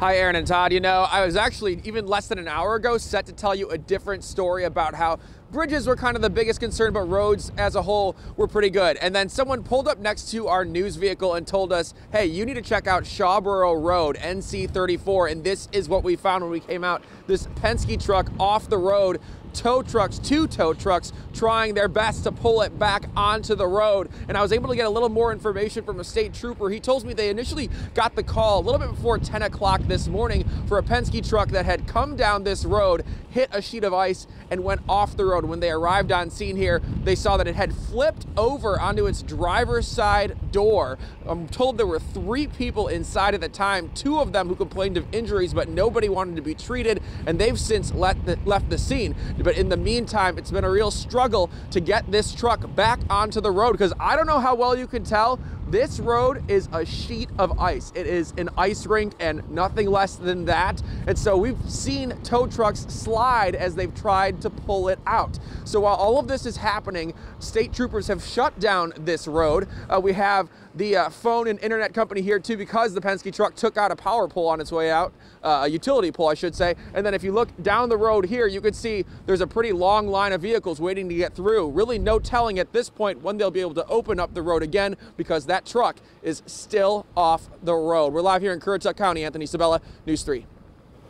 Hi, Aaron and Todd. You know, I was actually even less than an hour ago set to tell you a different story about how bridges were kind of the biggest concern, but roads as a whole were pretty good. And then someone pulled up next to our news vehicle and told us, hey, you need to check out Shawboro Road, NC 34. And this is what we found when we came out this Penske truck off the road tow trucks, two tow trucks, trying their best to pull it back onto the road. And I was able to get a little more information from a state trooper. He told me they initially got the call a little bit before 10 o'clock this morning for a Penske truck that had come down this road, hit a sheet of ice, and went off the road. When they arrived on scene here, they saw that it had flipped over onto its driver's side door. I'm told there were three people inside at the time, two of them who complained of injuries, but nobody wanted to be treated, and they've since the, left the scene. But in the meantime, it's been a real struggle to get this truck back onto the road because I don't know how well you can tell, this road is a sheet of ice. It is an ice rink and nothing less than that. And so we've seen tow trucks slide as they've tried to pull it out. So while all of this is happening, state troopers have shut down this road. Uh, we have the uh, phone and internet company here too because the Penske truck took out a power pole on its way out, uh, a utility pole, I should say. And then if you look down the road here, you can see there's a pretty long line of vehicles waiting to get through. Really no telling at this point when they'll be able to open up the road again because that truck is still off the road. We're live here in Currituck County. Anthony Sabella, News 3.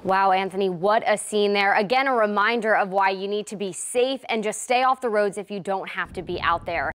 Wow, Anthony, what a scene there. Again, a reminder of why you need to be safe and just stay off the roads if you don't have to be out there.